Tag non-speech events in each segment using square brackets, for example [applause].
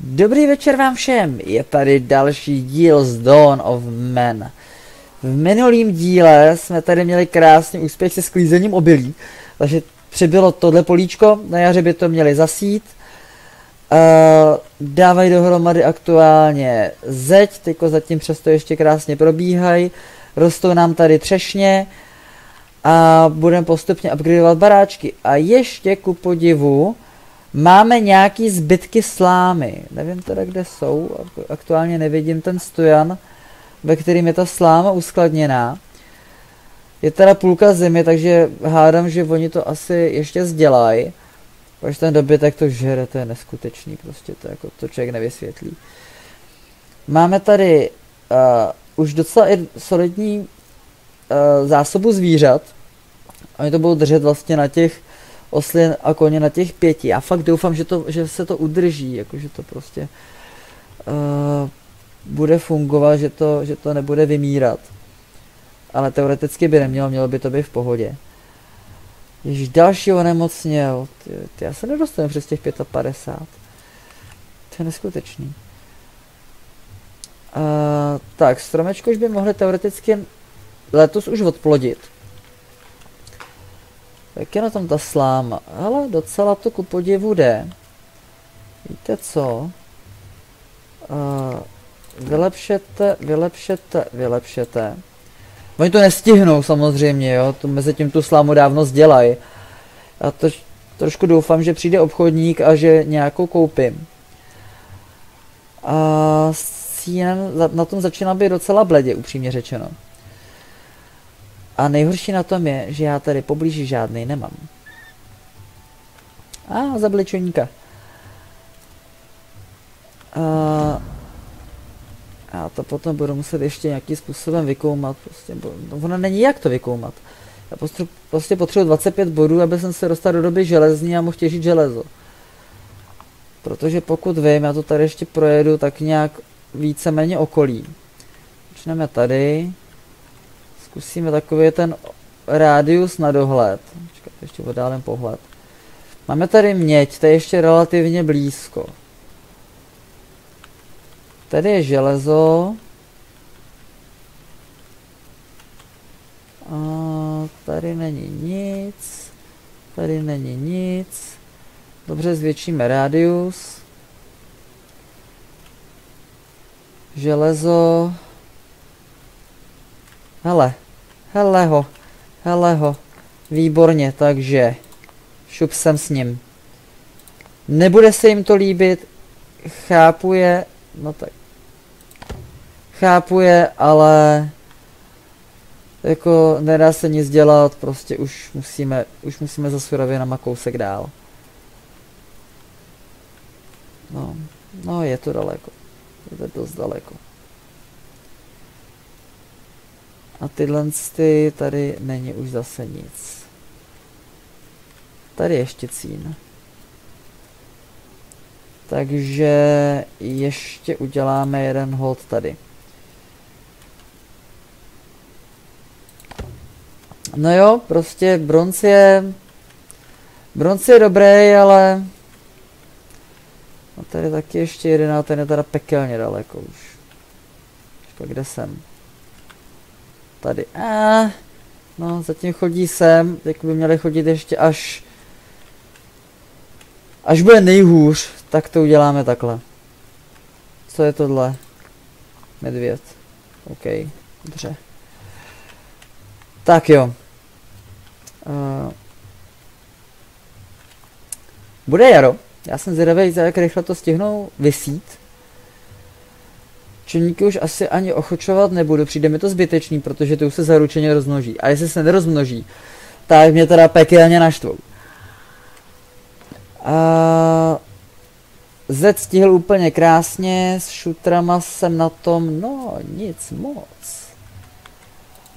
Dobrý večer vám všem, je tady další díl z Dawn of Men. V minulém díle jsme tady měli krásný úspěch se sklízením obilí, takže přibylo tohle políčko, na jaře by to měli zasít. Uh, dávají dohromady aktuálně zeď, teďko zatím přesto ještě krásně probíhají, rostou nám tady třešně a budeme postupně upgradeovat baráčky. A ještě ku podivu, Máme nějaký zbytky slámy. Nevím teda, kde jsou. Aktuálně nevidím ten stojan, ve kterým je ta sláma uskladněná. Je teda půlka zimy, takže hádám, že oni to asi ještě sdělají. Protože ten dobytek to žere, to je neskutečný prostě, to, jako, to člověk nevysvětlí. Máme tady uh, už docela i solidní uh, zásobu zvířat. Oni to budou držet vlastně na těch oslin a koně na těch pěti. Já fakt doufám, že, to, že se to udrží, jako že to prostě uh, bude fungovat, že to, že to nebude vymírat. Ale teoreticky by nemělo, mělo by to být v pohodě. Ježíš, další onemocněl. Ty, ty, já se nedostanu přes těch 55. To je neskutečný. Uh, tak, stromečko už by mohli teoreticky letos už odplodit. Jak je na tom ta sláma? Ale docela to ku podivu jde. Víte co? Uh, vylepšete, vylepšete, vylepšete. Oni to nestihnou samozřejmě, jo, to mezi tím tu slámu dávno sdělají. Já to, trošku doufám, že přijde obchodník a že nějakou koupím. A s na tom začíná být docela bledě, upřímně řečeno. A nejhorší na tom je, že já tady poblíži žádný nemám. A zabličeníka. A já to potom budu muset ještě nějakým způsobem vykoumat. Prostě, no, ono není jak to vykoumat. Já prostě, prostě potřebuji 25 bodů, aby jsem se dostal do doby železní a mohl těžit železo. Protože pokud vím, já to tady ještě projedu tak nějak víceméně okolí. Začneme tady. Zkusíme takový ten rádius na dohled. Počkat, ještě oddálím pohled. Máme tady měď, to je ještě relativně blízko. Tady je železo. A tady není nic. Tady není nic. Dobře, zvětšíme rádius. Železo. Hele, hele ho, hele ho. Výborně, takže šup sem s ním. Nebude se jim to líbit, chápu je, no tak. Chápu je, ale jako nedá se nic dělat, prostě už musíme, už musíme za surovinama kousek dál. No, no je to daleko. Je to dost daleko. A tyhle ty tady není už zase nic. Tady ještě cín. Takže ještě uděláme jeden hold tady. No jo, prostě bronz je... Bronz je dobrý, ale... No tady taky ještě jeden, a ten je teda pekelně daleko už. Kde jsem? Tady. A, no, zatím chodí sem, teď by měli chodit ještě až... Až bude nejhůř, tak to uděláme takhle. Co je tohle? Medvěd. OK, dobře. Tak jo. Uh, bude jaro. Já jsem zvědavý, jak rychle to stihnou vysít. Čelníky už asi ani ochočovat nebudu, přijde mi to zbytečný, protože to už se zaručeně rozmnoží. A jestli se nerozmnoží, tak mě teda pekelně naštvou. A Z stihl úplně krásně, s šutrama jsem na tom, no nic moc.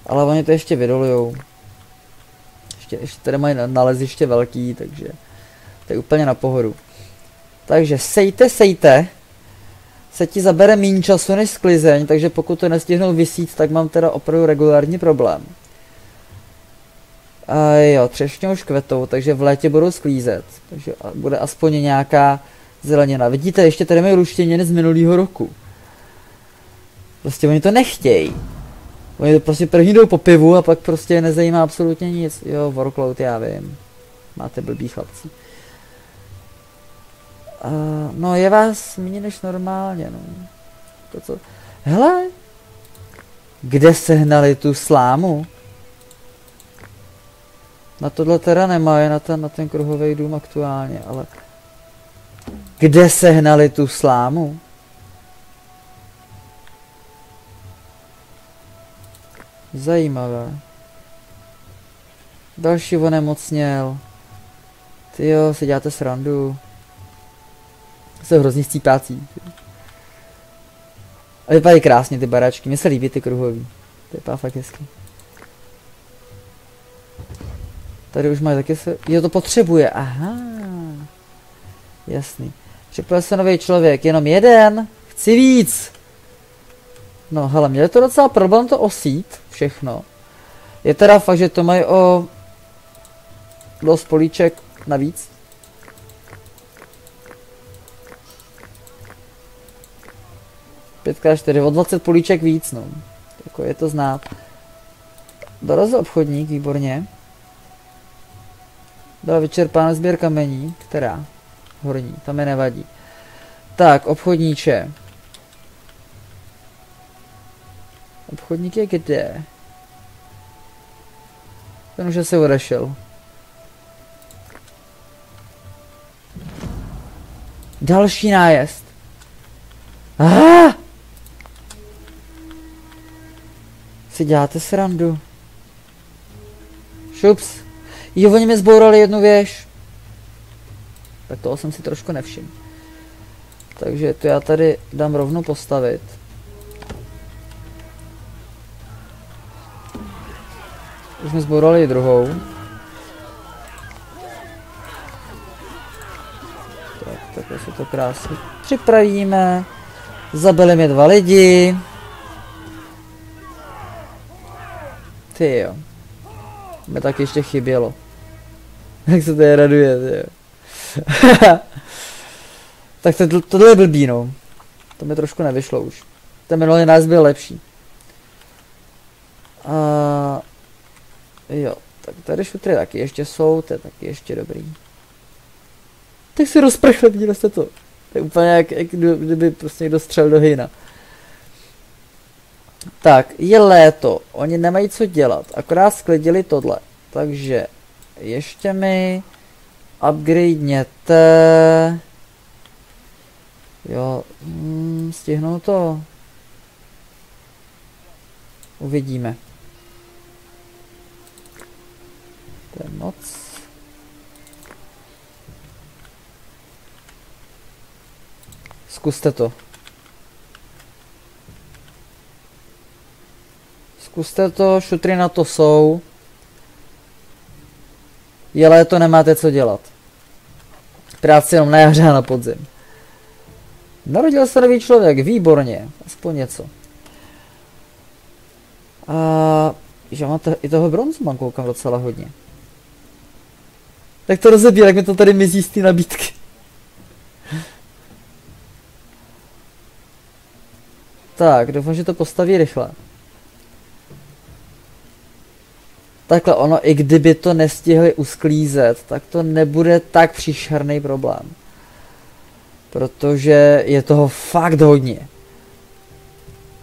Ale oni to ještě vydolujou. Ještě, ještě tady mají naleziště velký, takže to je úplně na pohodu. Takže sejte, sejte se ti zabere méně času než sklizeň, takže pokud to nestihnou vysít, tak mám teda opravdu regulární problém. A jo, třešně už kvetou, takže v létě budou sklízet. Takže bude aspoň nějaká zelenina. Vidíte, ještě tady mají luštěniny z minulého roku. Prostě oni to nechtějí. Oni to prostě první jdou po pivu a pak prostě nezajímá absolutně nic. Jo, workload, já vím. Máte blbý chlapci. Uh, no je vás méně než normálně, no. To co? Hele, kde sehnali tu slámu? Na tohle teda nemají, na ten, na ten kruhový dům aktuálně, ale... Kde sehnali tu slámu? Zajímavé. Další onemocněl. Ty jo, si děláte srandu. Jsou hrozně scípácí. A vypadají krásně ty baráčky, mně se líbí ty kruhový. To je fakt hezký. Tady už mají taky se... Jo, to potřebuje, aha. Jasný. Připojil se nový člověk, jenom jeden. Chci víc. No hele, měli to docela problém to osít, všechno. Je teda fakt, že to mají o dost políček navíc. Pětka čtyři, o 20 políček víc, no. Jako je to znát. Dorazil obchodník, výborně. Byla vyčerpána sběr kamení, která? Horní, tam je nevadí. Tak, obchodníče. Obchodník je kde? Ten už se odešel. Další nájezd. Si děláte srandu. Šups. Jo, oni mi zbourali jednu věž. Tak toho jsem si trošku nevšiml. Takže to já tady dám rovnou postavit. Už jsme zbourali druhou. Tak, takhle se to krásně připravíme. Zabili mi dva lidi. Ty jo. Mě tak ještě chybělo. Jak se je raduje, ty jo. [laughs] tak to, tohle je blbý, no. To mi trošku nevyšlo už. Ten minulý nás byl lepší. A Jo, tak tady šutry taky ještě jsou, to je taky ještě dobrý. Tak si rozprchle, viděli jste to. To je úplně jak, jak kdyby prostě někdo střel do hyna. Tak, je léto, oni nemají co dělat, akorát sklidili tohle. Takže ještě mi upgradeněte. Jo, hmm, stihnou to. Uvidíme. To je moc. Zkuste to. Zkuste to, šutry na to jsou. Je léto, nemáte co dělat. Práce jenom na jaře a na podzim. Narodil se nový člověk, výborně, aspoň něco. A že mám i toho bronzu mám koukám docela hodně. Tak to rozebír, jak mi to tady mizí z té nabídky. tak, doufám, že to postaví rychle. Takhle ono, i kdyby to nestihli usklízet, tak to nebude tak příšerný problém. Protože je toho fakt hodně.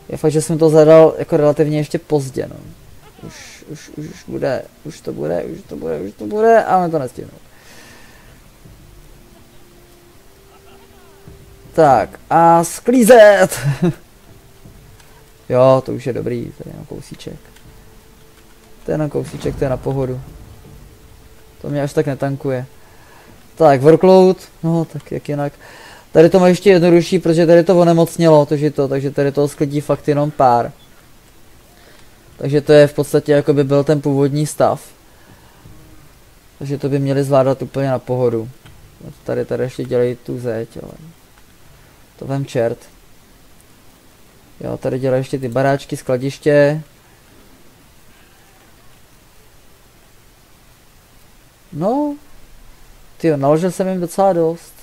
Je fakt, že jsem to zadal jako relativně ještě pozdě, no už, už, už, už bude, už to bude, už to bude, už to bude, ale to nestihnu. Tak, a sklízet! [laughs] jo, to už je dobrý, je na kousíček. To je na kousíček, to je na pohodu. To mě až tak netankuje. Tak, workload, no tak jak jinak. Tady to má ještě jednodušší, protože tady to onemocnělo, to, že to, takže tady to sklidí fakt jenom pár. Takže to je v podstatě jako by byl ten původní stav. Takže to by měli zvládat úplně na pohodu. Tady tady ještě dělají tu zeď, ale to vem čert. Jo, tady dělají ještě ty baráčky, skladiště. No, ty naložil jsem jim docela dost.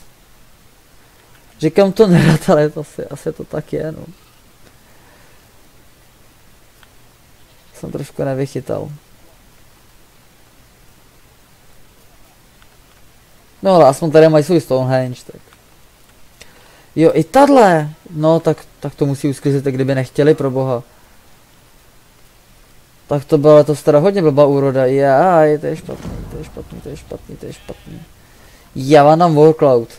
Říkám to [laughs] nerad, ale to asi, asi to tak je, no. Jsem trošku nevychytal. No ale aspoň tady mají svůj Stonehenge, tak. Jo, i tadle. No, tak, tak to musí usklizit, kdyby nechtěli, pro boha. Tak to byla to teda hodně blbá úroda. Jaj, to je špatný, to je špatný, to je špatný, to je špatný. Javana Warcloud.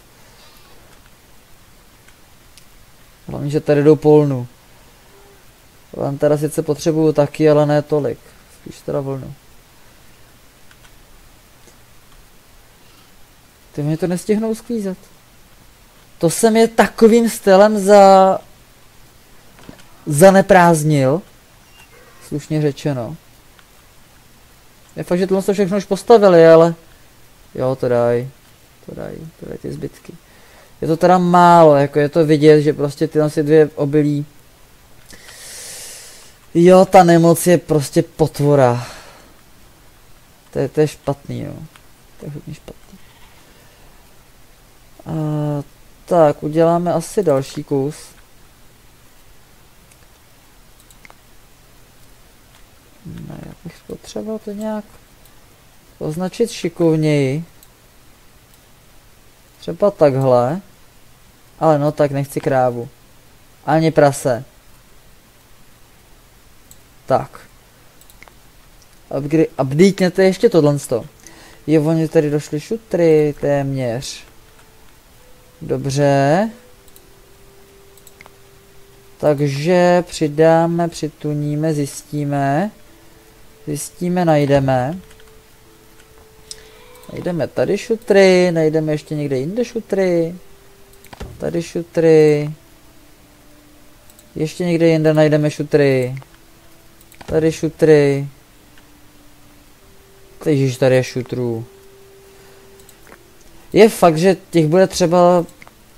Hlavně, že tady jdou polnu. Vám teda sice potřebuju taky, ale ne tolik. Spíš teda vlnu. Ty mě to nestihnou sklízet. To jsem je takovým stylem za... zaneprázdnil. Slušně řečeno. Je fakt, že tohle to všechno už postavili, ale... Jo, to daj. To daj, to daj ty zbytky. Je to teda málo, jako je to vidět, že prostě tyhle si dvě obilí... Jo, ta nemoc je prostě potvora. To je, to je špatný, jo. To je hodně špatný. A, tak, uděláme asi další kus. Ne, já bych potřeboval to nějak označit šikovněji. Třeba takhle. Ale no tak nechci krávu. Ani prase. Tak. Updateněte ještě tohle. Jo, oni tady došli šutry téměř. Dobře. Takže přidáme, přituníme, zjistíme. Zjistíme, najdeme. Najdeme tady šutry, najdeme ještě někde jinde šutry. Tady šutry. Ještě někde jinde najdeme šutry. Tady šutry. Ježiš, tady je šutrů. Je fakt, že těch bude třeba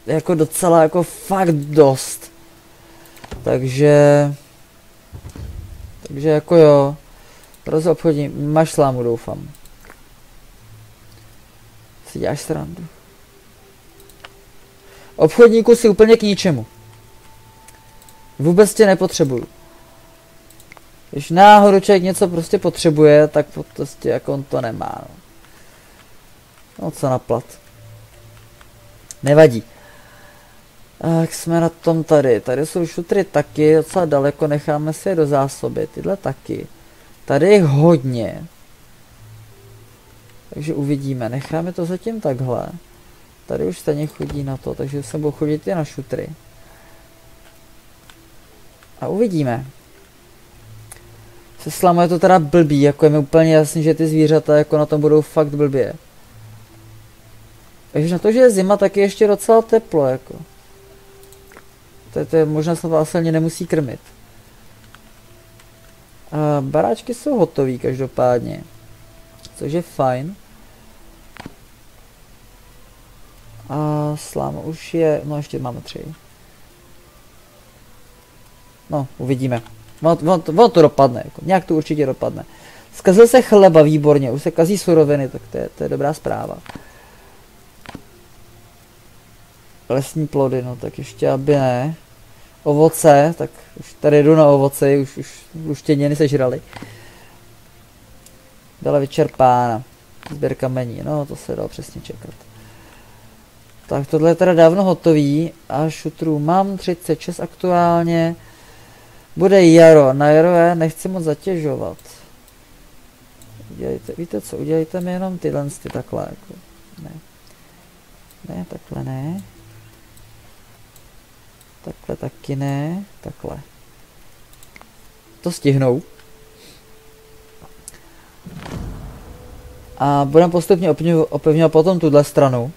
jako docela jako fakt dost. Takže... Takže jako jo. Prostě obchodní, máš slámu doufám. Si děláš srandu. Obchodníku si úplně k ničemu. Vůbec tě nepotřebuju. Když náhodou člověk něco prostě potřebuje, tak prostě jako on to nemá. No, no co na plat. Nevadí. Tak jsme na tom tady. Tady jsou šutry taky, docela daleko, necháme si je do zásoby. Tyhle taky. Tady je hodně. Takže uvidíme. Necháme to zatím takhle. Tady už stejně chodí na to, takže se budou chodit i na šutry. A uvidíme. Se slamou je to teda blbý, jako je mi úplně jasný, že ty zvířata jako na tom budou fakt blbě. Takže na to, že je zima, tak je ještě docela teplo, jako. To, to je možná se vlastně ani nemusí krmit. Baráčky jsou hotové každopádně. Což je fajn. A sláma už je, no ještě máme tři. No, uvidíme. On, on, on to dopadne, jako, nějak to určitě dopadne. Zkazil se chleba, výborně, už se kazí suroviny, tak to je, to je dobrá zpráva. Lesní plody, no tak ještě aby ne. Ovoce, tak už tady jdu na ovoce, už, už, už těněny sežrali. Byla vyčerpána. Sběr kamení, no to se dalo přesně čekat. Tak tohle je teda dávno hotový a šutrů mám 36 aktuálně. Bude jaro, na jaro je nechci moc zatěžovat. Udělejte, víte co, udělejte mi jenom tyhle ty takhle jako. Ne. Ne, takhle ne. Takhle taky ne, takhle. To stihnou. A budeme postupně opevňovat potom tuhle stranu.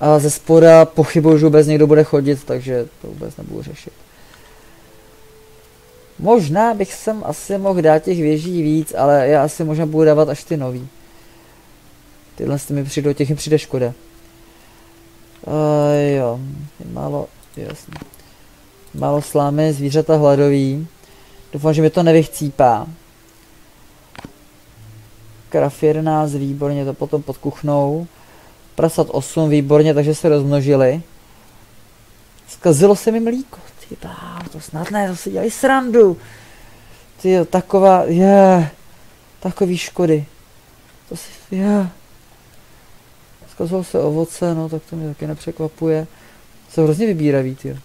A ze spoda pochybuju, že vůbec někdo bude chodit, takže to vůbec nebudu řešit. Možná bych sem asi mohl dát těch věží víc, ale já asi možná budu dávat až ty nový. Tyhle mi přijdou, těch mi přijde škoda. Uh, jo, málo, jasně. Málo slámy, zvířata hladový. Doufám, že mi to nevychcípá. Kraf 11, výborně to potom podkuchnou. Prasat 8, výborně, takže se rozmnožili. Zkazilo se mi mlíko. Ty báv, to snad ne, to si dělají srandu. Ty taková, je, takový škody. To si, je. Zkazilo se ovoce, no tak to mě taky nepřekvapuje. Jsou hrozně vybíravý, ty.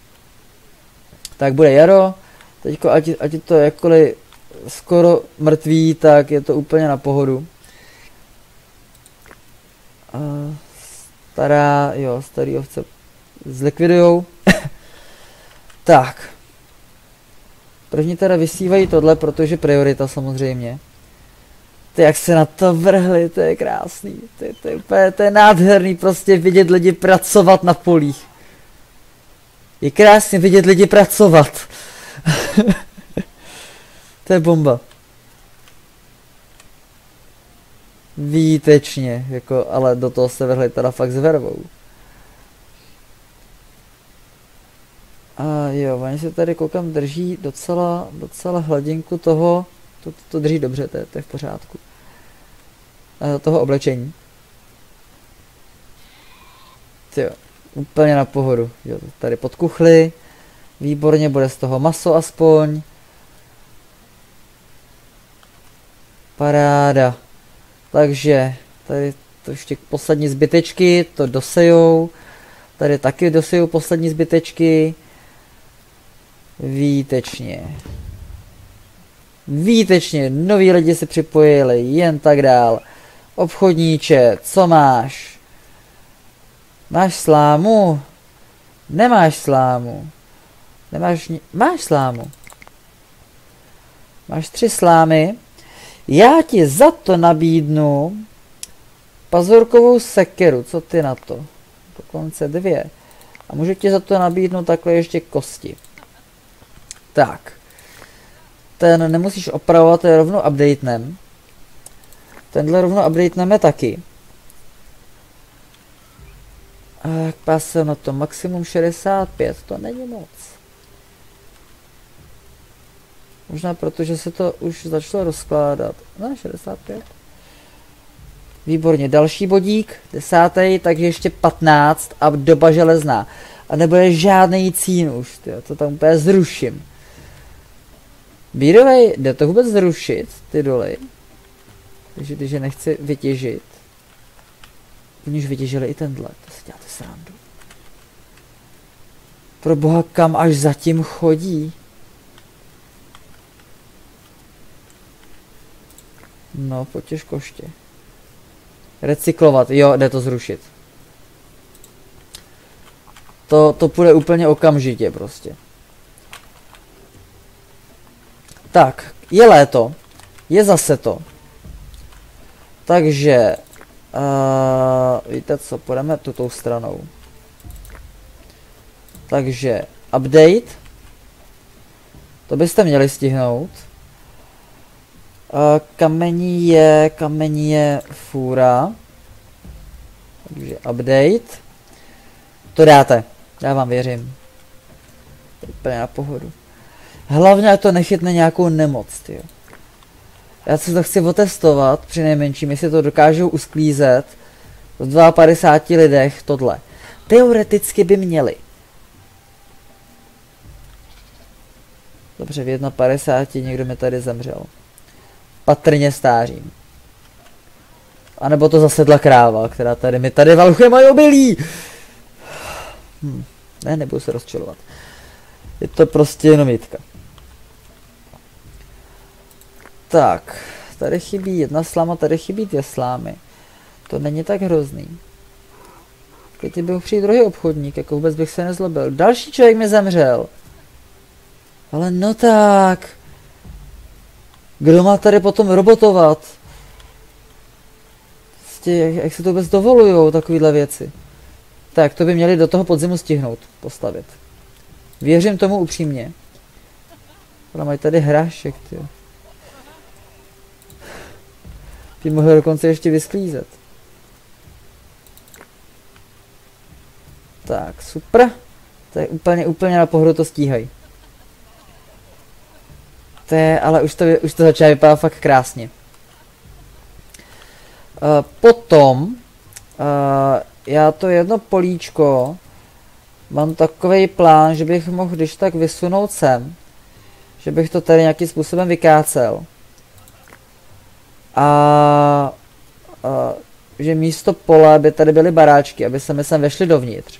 Tak bude jaro, teďko ať, ať je to jakkoliv skoro mrtvý, tak je to úplně na pohodu. Stará, jo, starý ovce zlikvidujou. [laughs] tak. První teda vysívají tohle, protože priorita samozřejmě. Ty jak se na to vrhli, to je krásný. To, je, to, je, úplně, to je nádherný prostě vidět lidi pracovat na polích. Je krásně vidět lidi pracovat. [laughs] to je bomba. Výtečně, jako, ale do toho se vrhli teda fakt s vervou. A jo, oni se tady koukám drží docela, docela hladinku toho, to, to, to drží dobře, to to je v pořádku. A toho oblečení. Jo, úplně na pohodu. Jo, tady pod kuchly, výborně, bude z toho maso aspoň. Paráda. Takže tady to ještě poslední zbytečky, to dosejou. Tady taky dosejou poslední zbytečky. Výtečně. Výtečně, noví lidi se připojili, jen tak dál. Obchodníče, co máš? Máš slámu? Nemáš slámu. Nemáš, ni- máš slámu. Máš tři slámy. Já ti za to nabídnu pazurkovou sekeru, co ty na to? Dokonce dvě. A můžu ti za to nabídnout takhle ještě kosti. Tak. Ten nemusíš opravovat, je rovnou updatenem. Tenhle rovnou updateneme taky. A jak pásem na to maximum 65, to není moc. Možná protože se to už začalo rozkládat. No, 65. Výborně, další bodík, desátý, takže ještě 15 a doba železná. A nebude žádný cín už, tyjo, to tam úplně zruším. Bírovej, jde to vůbec zrušit, ty doly? Takže když je nechci vytěžit. Oni už vytěžili i tenhle, to si děláte srandu. Pro boha, kam až zatím chodí? No, potěž koště. Recyklovat, jo, jde to zrušit. To, to půjde úplně okamžitě prostě. Tak, je léto. Je zase to. Takže, uh, víte co, půjdeme tutou stranou. Takže, update. To byste měli stihnout. Uh, kamení je, kamení je fůra. Takže update. To dáte, já vám věřím. Úplně na pohodu. Hlavně, to nechytne nějakou nemoc, tyjo. Já se to chci otestovat, při nejmenším, jestli to dokážou usklízet v 52 lidech tohle. Teoreticky by měli. Dobře, v 51 někdo mi tady zemřel. Patrně stářím. A nebo to zasedla kráva, která tady mi tady valchuje moje obilí. Hm. Ne, nebudu se rozčilovat. Je to prostě jenom jitka. Tak, tady chybí jedna sláma, tady chybí dvě slámy. To není tak hrozný. Teď byl přijít druhý obchodník, jako vůbec bych se nezlobil. Další člověk mi zemřel. Ale no tak. Kdo má tady potom robotovat? Prostě, jak, jak se to vůbec dovolujou takovýhle věci? Tak, to by měli do toho podzimu stihnout postavit. Věřím tomu upřímně. Ale mají tady hrášek, ty. Ty mohli dokonce ještě vysklízet. Tak, super. To je úplně, úplně na pohodu to stíhají. To je, ale už to, už to začíná vypadat fakt krásně. Uh, potom uh, já to jedno políčko mám takový plán, že bych mohl když tak vysunout sem, že bych to tady nějakým způsobem vykácel. A, a že místo pole by tady byly baráčky, aby se mi sem vešli dovnitř.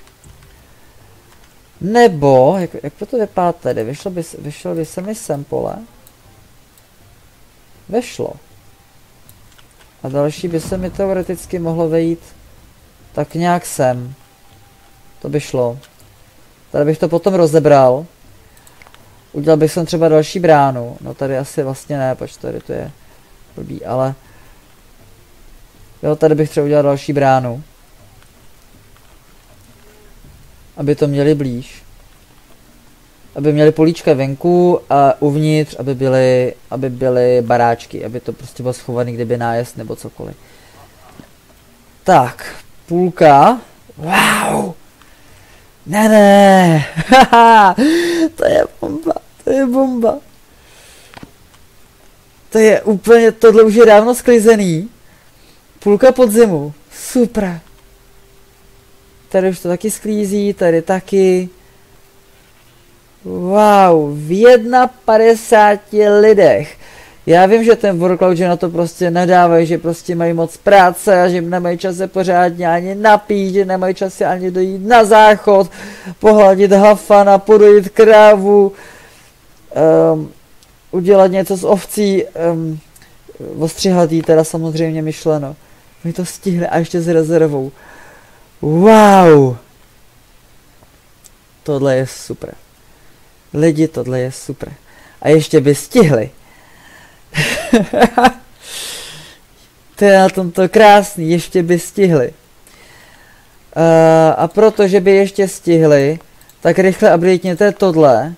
Nebo, jak, jak to vypadá tady, vyšlo by, vyšlo by se mi sem pole? Vešlo. A další by se mi teoreticky mohlo vejít tak nějak sem. To by šlo. Tady bych to potom rozebral. Udělal bych sem třeba další bránu. No tady asi vlastně ne, pač tady to je blbý, ale... Jo, tady bych třeba udělal další bránu. Aby to měli blíž. Aby měli políčka venku a uvnitř, aby byly, aby byly baráčky, aby to prostě bylo schovaný, kdyby nájezd nebo cokoliv. Tak, půlka. Wow! Ne, ne, [laughs] to je bomba, to je bomba. To je úplně, tohle už je dávno sklizený. Půlka podzimu, super. Tady už to taky sklízí, tady taky. Wow, v 51 lidech. Já vím, že ten workload, že na to prostě nedávají, že prostě mají moc práce a že nemají čas se pořádně ani napít, že nemají čas se ani dojít na záchod, pohladit hafana, podojit krávu, um, udělat něco s ovcí, um, ostřihatý teda samozřejmě myšleno. My to stihli a ještě s rezervou. Wow! Tohle je super. Lidi, tohle je super. A ještě by stihli [laughs] to je na tomto krásný, ještě by stihli. Uh, a protože by ještě stihli, tak rychle updateněte tohle,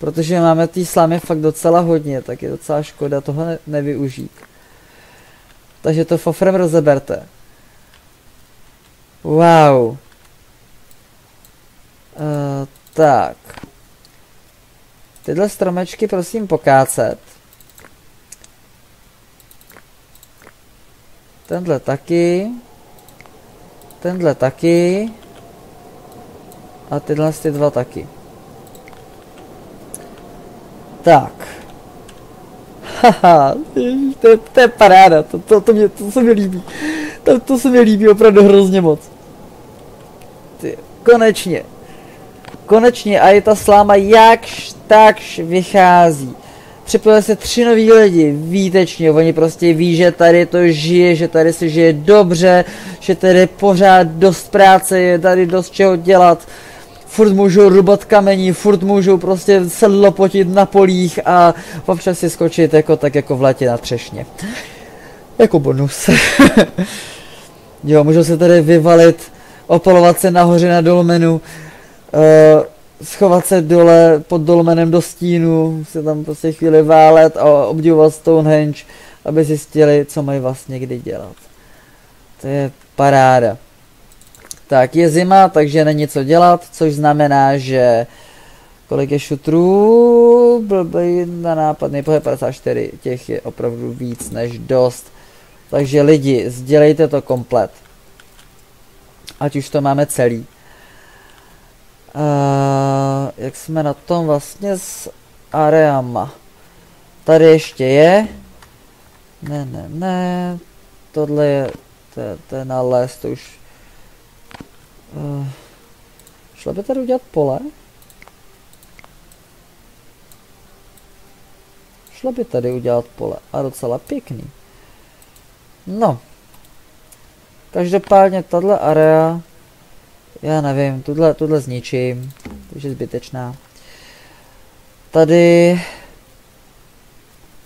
protože máme té slamy fakt docela hodně, tak je docela škoda toho ne- nevyužít. Takže to fofrem rozeberte. Wow. Uh, tak. Tyhle stromečky prosím pokácet. Tenhle taky. Tenhle taky. A tyhle ty dva taky. Tak. Haha, to, to je paráda, to, to, to, mě, to se mi líbí. To, to se mi líbí opravdu hrozně moc. Ty, konečně. Konečně a je ta sláma jakž takž vychází připojili se tři noví lidi, výtečně, oni prostě ví, že tady to žije, že tady se žije dobře, že tady pořád dost práce, je tady dost čeho dělat, furt můžou rubat kamení, furt můžou prostě se lopotit na polích a občas si skočit jako tak jako v letě na třešně. Jako bonus. [laughs] jo, můžou se tady vyvalit, opalovat se nahoře na dolmenu, uh, schovat se dole pod dolmenem do stínu, se tam prostě chvíli válet a obdivovat Stonehenge, aby zjistili, co mají vlastně kdy dělat. To je paráda. Tak, je zima, takže není co dělat, což znamená, že kolik je šutrů, blbý na nápadný pohyb 54, těch je opravdu víc než dost. Takže lidi, sdělejte to komplet. Ať už to máme celý. Uh, jak jsme na tom vlastně s areama. Tady ještě je. Ne, ne, ne. Tohle je, to, to je na les, to už... Uh, šlo by tady udělat pole? Šlo by tady udělat pole a docela pěkný. No. Každopádně tahle area já nevím, tuhle, tuhle zničím, takže zbytečná. Tady...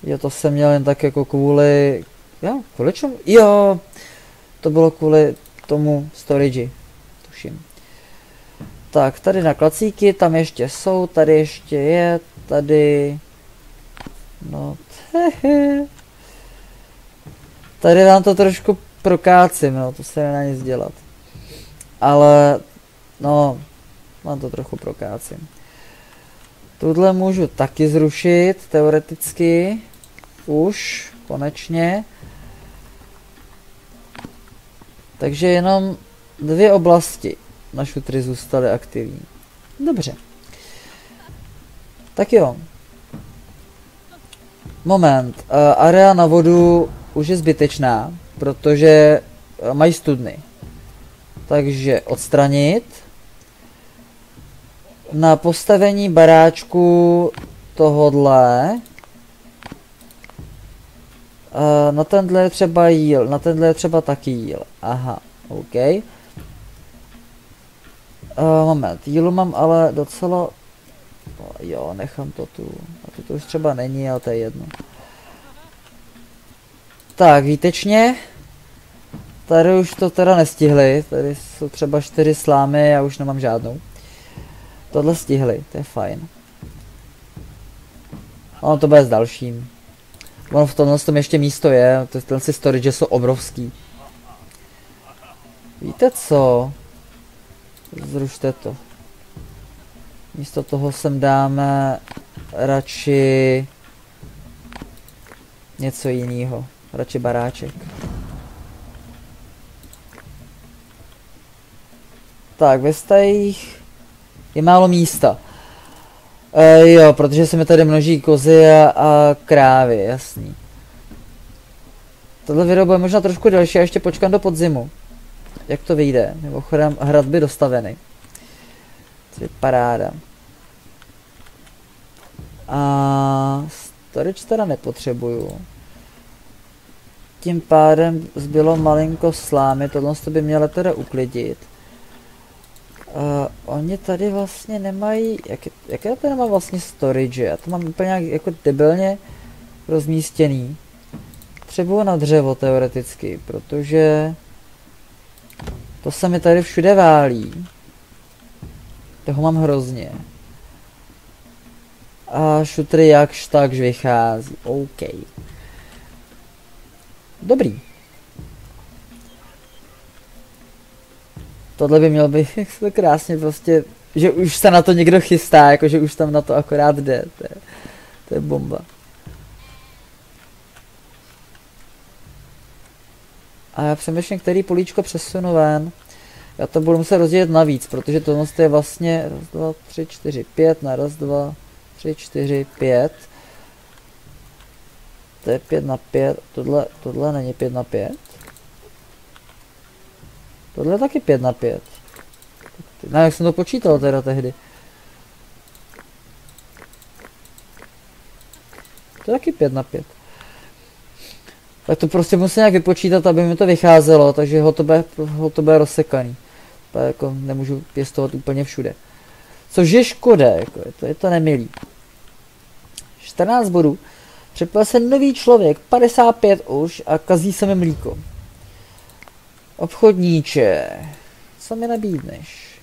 Jo, to jsem měl jen tak jako kvůli... Jo, kvůli čemu? Jo, to bylo kvůli tomu storage, tuším. Tak, tady na klacíky, tam ještě jsou, tady ještě je, tady... No, hehe. [laughs] Tady vám to trošku prokácím, no, to se nedá nic dělat ale no, mám to trochu prokácím. Tuhle můžu taky zrušit, teoreticky. Už, konečně. Takže jenom dvě oblasti na šutry zůstaly aktivní. Dobře. Tak jo. Moment. Uh, area na vodu už je zbytečná, protože uh, mají studny. Takže odstranit. Na postavení baráčku tohodle. Uh, na tenhle je třeba jíl, na tenhle je třeba taky jíl. Aha, OK. Uh, moment, jílu mám ale docela... Oh, jo, nechám to tu. A to, už třeba není, ale to je jedno. Tak, výtečně. Tady už to teda nestihli, tady jsou třeba čtyři slámy, já už nemám žádnou. Tohle stihli, to je fajn. Ono to bude s dalším. Ono v tomhle tom ještě místo je, ten si storage jsou obrovský. Víte co? Zrušte to. Místo toho sem dáme radši něco jiného. Radši baráček. Tak, ve stajích je málo místa. E, jo, protože se mi tady množí kozy a, a krávy, jasný. Tohle video bude možná trošku delší, a ještě počkám do podzimu. Jak to vyjde? Mimochodem hradby dostaveny. To je paráda. A storage teda nepotřebuju. Tím pádem zbylo malinko slámy, tohle by mělo teda uklidit. Uh, oni tady vlastně nemají, jak, jaké to nemá vlastně storage, já to mám úplně nějak jako debilně rozmístěný. Potřebuju na dřevo teoreticky, protože to se mi tady všude válí. Toho mám hrozně. A šutry jakž takž vychází. OK. Dobrý. Tohle by mělo být [laughs] to krásně prostě, že už se na to někdo chystá, jako že už tam na to akorát jde. To je, to je bomba. A já přemýšlím, který políčko přesunu ven. Já to budu muset rozdělit navíc, protože tohle je vlastně raz, dva, tři, čtyři, pět na raz, dva, tři, čtyři, pět. To je pět na pět, tohle, tohle není pět na pět. Tohle je taky 5 na 5. Ne, jak jsem to počítal teda tehdy. To je taky 5 na 5. Tak to prostě musím nějak vypočítat, aby mi to vycházelo, takže ho to bude, ho to bude rozsekaný. To jako nemůžu pěstovat úplně všude. Což je škoda, jako je to, je to nemilý. 14 bodů. Připojil se nový člověk, 55 už a kazí se mi mlíko. Obchodníče, co mi nabídneš?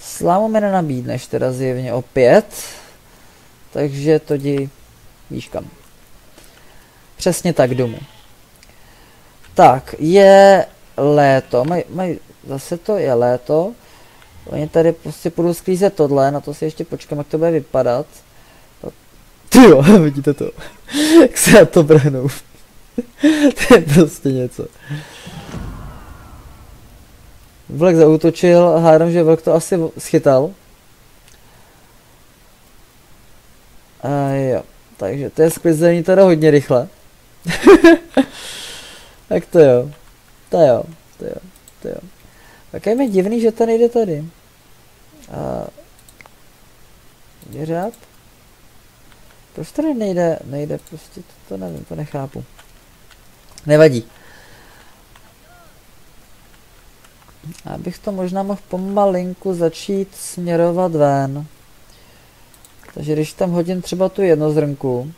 Slámu mi nenabídneš teda zjevně opět, takže to jdi víš kam. Přesně tak domů. Tak, je léto, maj, maj, zase to je léto, oni tady prostě půjdu sklízet tohle, na to si ještě počkám, jak to bude vypadat. Ty jo, [laughs] vidíte to, [laughs] jak se to brhnou. [laughs] to je prostě něco. Vlk zautočil, hádám, že vlk to asi schytal. A jo, takže to je sklizení teda hodně rychle. [laughs] tak to jo, to jo, to jo, to jo. Tak je mi divný, že to nejde tady. A... Jeřáb? Proč tady nejde, nejde, prostě to, to nevím, to nechápu. Nevadí. Abych to možná mohl pomalinku začít směrovat ven. Takže když tam hodím třeba tu jednozrnku,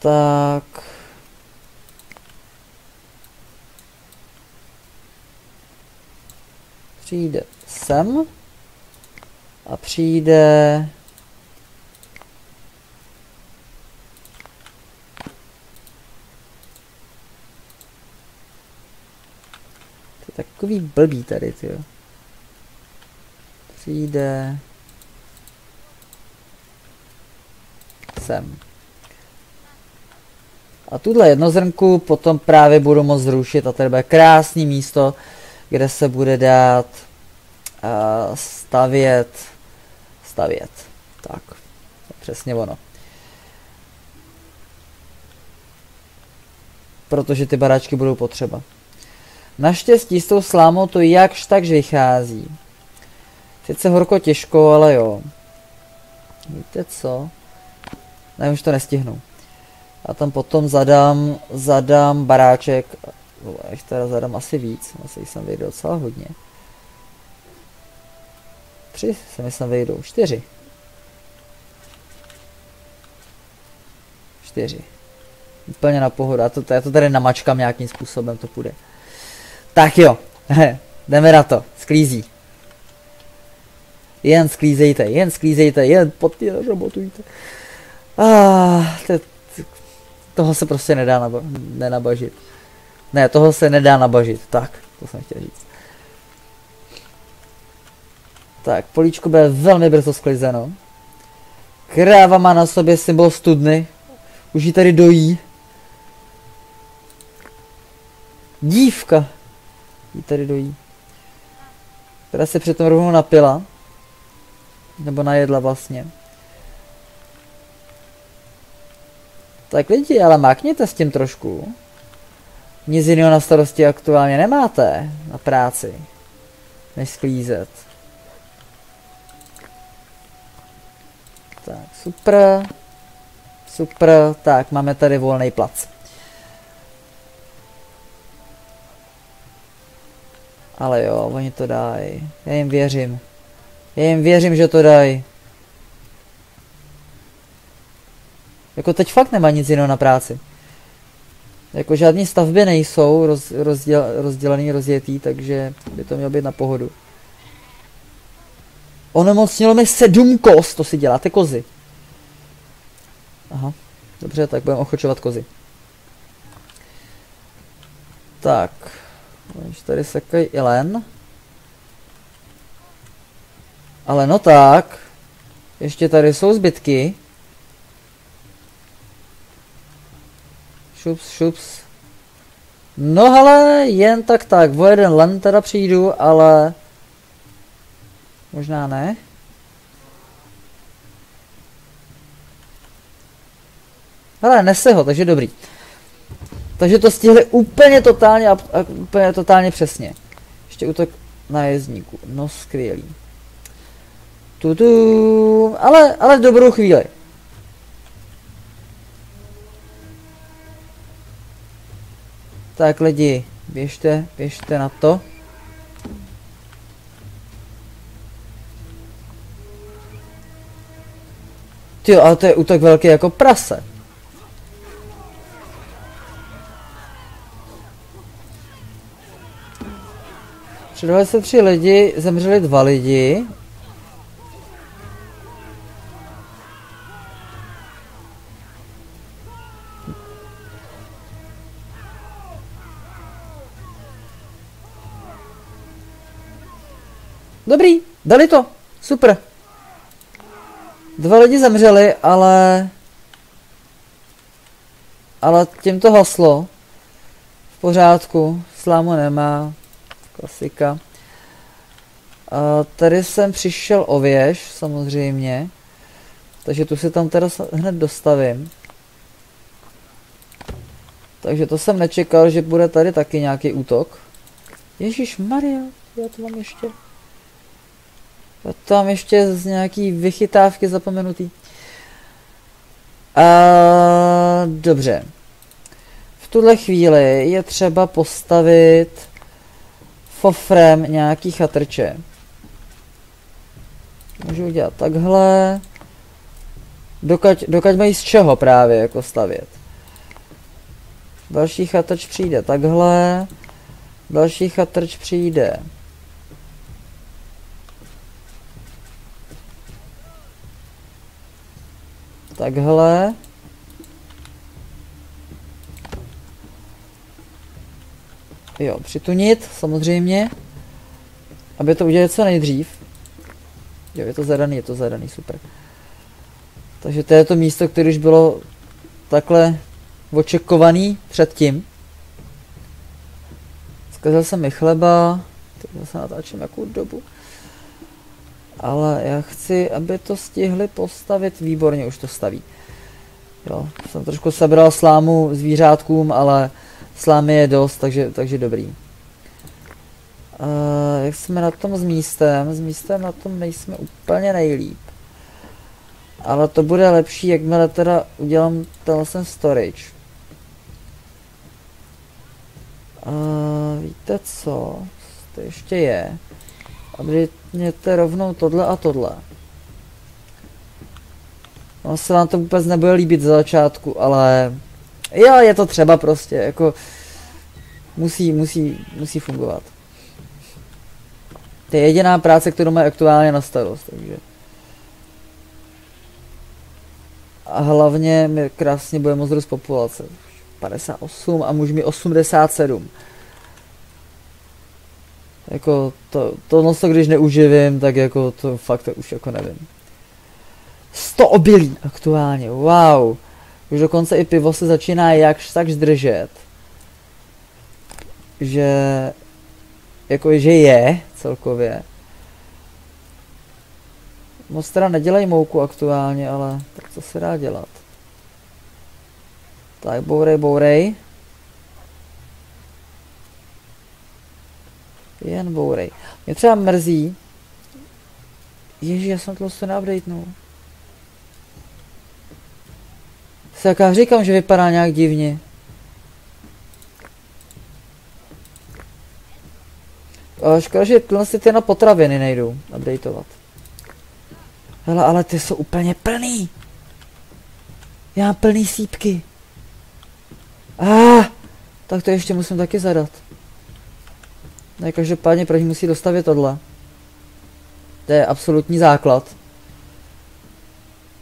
tak... Přijde sem a přijde takový blbý tady, ty. Přijde... Sem. A tuhle jednozrnku potom právě budu moct zrušit a tady bude krásný místo, kde se bude dát uh, stavět, stavět, tak, přesně ono. Protože ty baráčky budou potřeba. Naštěstí s tou slámou to jakž takž vychází. Sice horko těžko, ale jo. Víte co? Ne, už to nestihnu. A tam potom zadám, zadám baráček. Ještě teda zadám asi víc. Asi jsem vyjdu docela hodně. Tři se mi sem vejdou. Čtyři. Čtyři. Úplně na pohodu. Já to, já to tady namačkám nějakým způsobem, to půjde. Tak jo. Jdeme na to. Sklízí. Jen sklízejte, jen sklízejte, jen pod robotujte. Ah, to, toho se prostě nedá naba nenabažit. Ne, toho se nedá nabažit. Tak, to jsem chtěl říct. Tak, políčko bude velmi brzo sklizeno. Kráva má na sobě symbol studny. Už ji tady dojí. Dívka. Ji tady dojí. Která se přitom rovnou napila. Nebo najedla vlastně. Tak lidi, ale mákněte s tím trošku. Nic jiného na starosti aktuálně nemáte na práci, než sklízet. Tak, super. Super, tak máme tady volný plac. Ale jo, oni to dají. Já jim věřím. Já jim věřím, že to dají. Jako teď fakt nemá nic jiného na práci. Jako žádné stavby nejsou roz, rozděl, rozdělený, rozjetý, takže by to mělo být na pohodu. Onemocnilo mi sedm kost, to si děláte kozy. Aha, dobře, tak budeme ochočovat kozy. Tak, tady sekají i len. Ale no tak, ještě tady jsou zbytky. Šups, šups. No ale jen tak tak, o jeden len teda přijdu, ale... Možná ne. Ale nese ho, takže dobrý. Takže to stihli úplně totálně a, a úplně totálně přesně. Ještě útok na jezdníku. No skvělý. Tudu, ale, ale dobrou chvíli. Tak lidi, běžte, běžte na to. Ty, ale to je útok velký jako prase. Před 23 lidi zemřeli dva lidi. Dobrý, dali to. Super. Dva lidi zemřeli, ale... Ale tím to haslo. V pořádku. Slámu nemá. Klasika. A tady jsem přišel o věž, samozřejmě. Takže tu si tam teda hned dostavím. Takže to jsem nečekal, že bude tady taky nějaký útok. Ježíš Maria, já to mám ještě. Mám ještě z nějaký vychytávky zapomenutý. A, dobře. V tuhle chvíli je třeba postavit fofrem nějaký chatrče. Můžu udělat takhle. Dokaď, dokaď mají z čeho právě jako stavět. Další chatrč přijde takhle. Další chatrč přijde. Takhle. Jo, přitunit, samozřejmě. Aby to udělali co nejdřív. Jo, je to zadaný, je to zadaný, super. Takže to je to místo, které už bylo takhle očekovaný předtím. Zkazil jsem mi chleba, teď zase natáčím jakou dobu. Ale já chci, aby to stihli postavit, výborně už to staví. Jo, jsem trošku sebral slámu zvířátkům, ale slámy je dost, takže, takže dobrý. Uh, jak jsme na tom s místem? S místem na tom nejsme úplně nejlíp. Ale to bude lepší, jakmile teda udělám tenhle storage. Uh, víte co? To ještě je. Updateněte rovnou tohle a tohle. No se vám to vůbec nebude líbit za začátku, ale jo, je to třeba prostě, jako musí, musí, musí fungovat. To je jediná práce, kterou má aktuálně na starost, takže. A hlavně mi krásně bude moc růst populace. 58 a muž mi 87. Jako to, tohle to, když neuživím, tak jako to fakt to už jako nevím. 100 obilí aktuálně, wow. Už dokonce i pivo se začíná jakž tak zdržet. Že, jako že je celkově. Moc teda nedělají mouku aktuálně, ale tak co se dá dělat. Tak bourej, bourej. Jen bourej. Mě třeba mrzí. Ježi, já jsem to neupdatenul. Se jaká říkám, že vypadá nějak divně. A škoda, že tyhle si ty na potraviny nejdou updateovat. Hele, ale ty jsou úplně plný. Já mám plný sípky. Ah, tak to ještě musím taky zadat. Ne, každopádně první musí dostavit tohle. To je absolutní základ.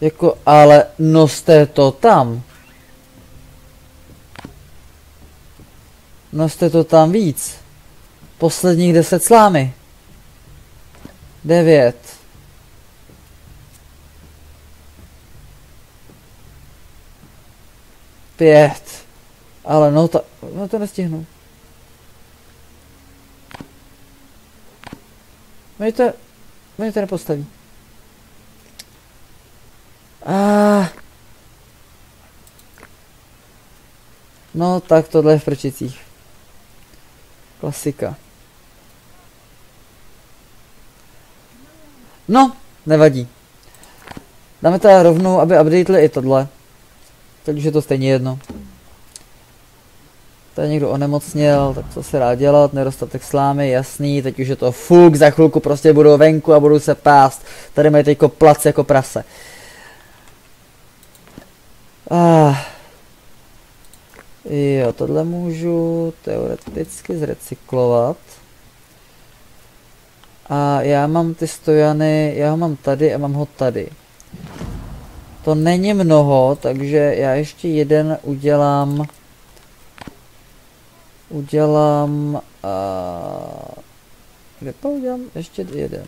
Jako, ale noste to tam. Noste to tam víc. Posledních deset slámy. Devět. Pět. Ale no, to, no to nestihnu. Mě to, mě to nepostaví. Ah. No, tak tohle je v prčicích. Klasika. No, nevadí. Dáme teda rovnou, aby updateli i tohle. Takže to stejně jedno. Tady někdo onemocněl, tak co se dá dělat, nedostatek slámy, jasný, teď už je to fuk, za chvilku prostě budou venku a budou se pást. Tady mají teďko plac jako prase. Ah. Jo, tohle můžu teoreticky zrecyklovat. A já mám ty stojany, já ho mám tady a mám ho tady. To není mnoho, takže já ještě jeden udělám udělám a kde to udělám ještě jeden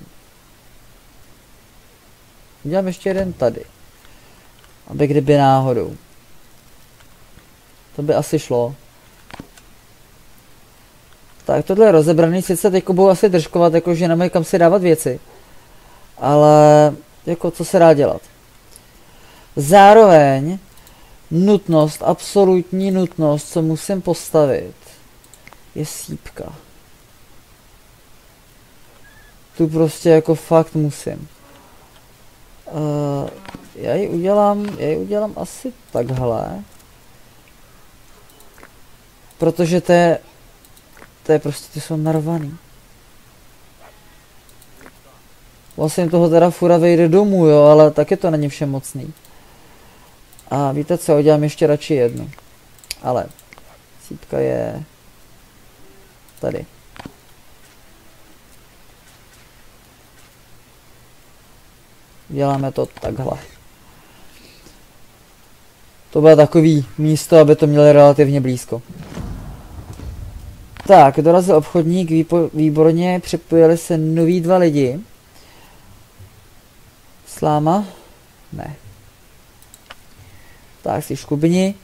udělám ještě jeden tady aby kdyby náhodou to by asi šlo tak tohle je rozebraný, sice teď budou asi držkovat, jakože nemají kam si dávat věci. Ale jako co se dá dělat. Zároveň nutnost, absolutní nutnost, co musím postavit, je sípka. Tu prostě jako fakt musím. Uh, já ji udělám, já ji udělám asi takhle. Protože to je, to je prostě, ty jsou narvaný. Vlastně toho teda fura vejde domů, jo, ale taky to není všemocný. A víte co, udělám ještě radši jednu. Ale sípka je Tady. Děláme to takhle. To bude takový místo, aby to měli relativně blízko. Tak, dorazil obchodník, výborně, připojili se noví dva lidi. Sláma? Ne. Tak si škubni.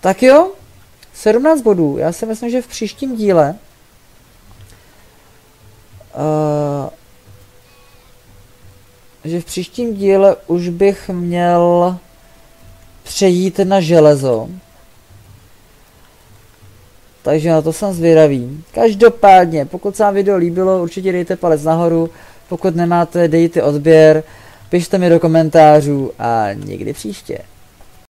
Tak jo, 17 bodů. Já si myslím, že v příštím díle uh, že v příštím díle už bych měl přejít na železo. Takže na to jsem zvědavý. Každopádně, pokud se vám video líbilo, určitě dejte palec nahoru. Pokud nemáte, dejte odběr, pište mi do komentářů a někdy příště.